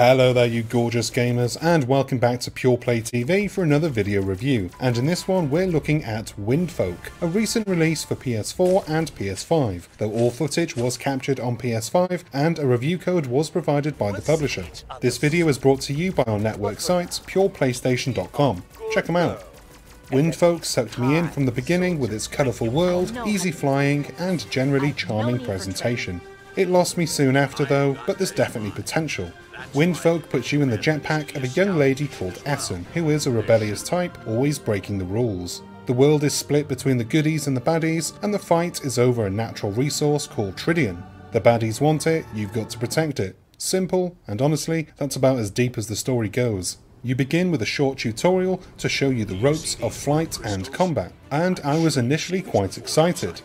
Hello there you gorgeous gamers and welcome back to Pure Play TV for another video review and in this one we're looking at Windfolk, a recent release for PS4 and PS5, though all footage was captured on PS5 and a review code was provided by the publisher. This video is brought to you by our network sites pureplaystation.com, check them out. Windfolk sucked me in from the beginning with its colourful world, easy flying and generally charming presentation. It lost me soon after though, but there's definitely potential. Windfolk puts you in the jetpack of a young lady called Essen, who is a rebellious type, always breaking the rules. The world is split between the goodies and the baddies, and the fight is over a natural resource called Tridion. The baddies want it, you've got to protect it. Simple, and honestly, that's about as deep as the story goes. You begin with a short tutorial to show you the ropes of flight and combat, and I was initially quite excited.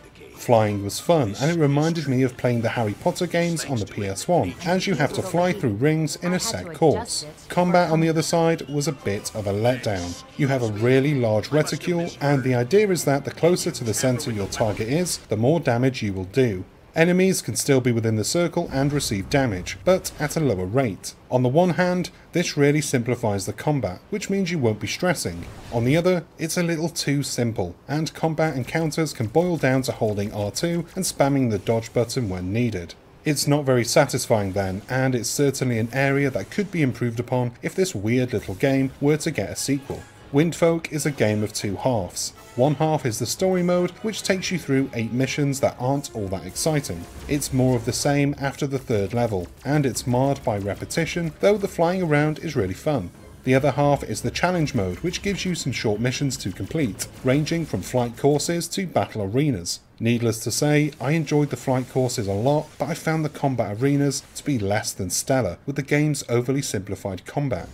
Flying was fun, and it reminded me of playing the Harry Potter games on the PS1, as you have to fly through rings in a set course. Combat on the other side was a bit of a letdown. You have a really large reticule, and the idea is that the closer to the centre your target is, the more damage you will do. Enemies can still be within the circle and receive damage, but at a lower rate. On the one hand, this really simplifies the combat, which means you won't be stressing. On the other, it's a little too simple, and combat encounters can boil down to holding R2 and spamming the dodge button when needed. It's not very satisfying then, and it's certainly an area that could be improved upon if this weird little game were to get a sequel. Windfolk is a game of two halves. One half is the story mode, which takes you through 8 missions that aren't all that exciting. It's more of the same after the third level, and it's marred by repetition, though the flying around is really fun. The other half is the challenge mode, which gives you some short missions to complete, ranging from flight courses to battle arenas. Needless to say, I enjoyed the flight courses a lot, but I found the combat arenas to be less than stellar with the game's overly simplified combat.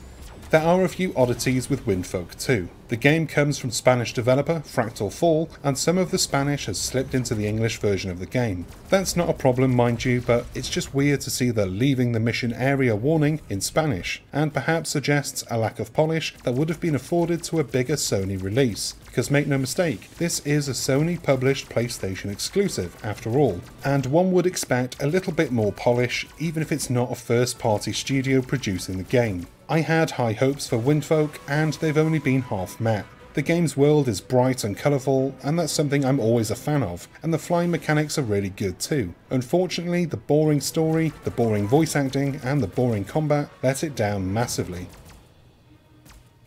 There are a few oddities with Windfolk too. The game comes from Spanish developer Fractal Fall, and some of the Spanish has slipped into the English version of the game. That's not a problem, mind you, but it's just weird to see the leaving the mission area warning in Spanish, and perhaps suggests a lack of polish that would have been afforded to a bigger Sony release. Because make no mistake, this is a Sony published PlayStation exclusive after all, and one would expect a little bit more polish even if it's not a first party studio producing the game. I had high hopes for Windfolk and they've only been half met. The game's world is bright and colourful, and that's something I'm always a fan of, and the flying mechanics are really good too. Unfortunately, the boring story, the boring voice acting, and the boring combat let it down massively.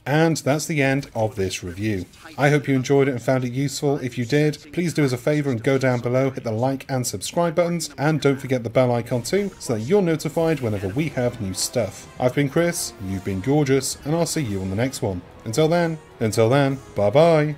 And that's the end of this review. I hope you enjoyed it and found it useful. If you did, please do us a favour and go down below, hit the like and subscribe buttons, and don't forget the bell icon too, so that you're notified whenever we have new stuff. I've been Chris, you've been gorgeous, and I'll see you on the next one. Until then, until then, bye bye.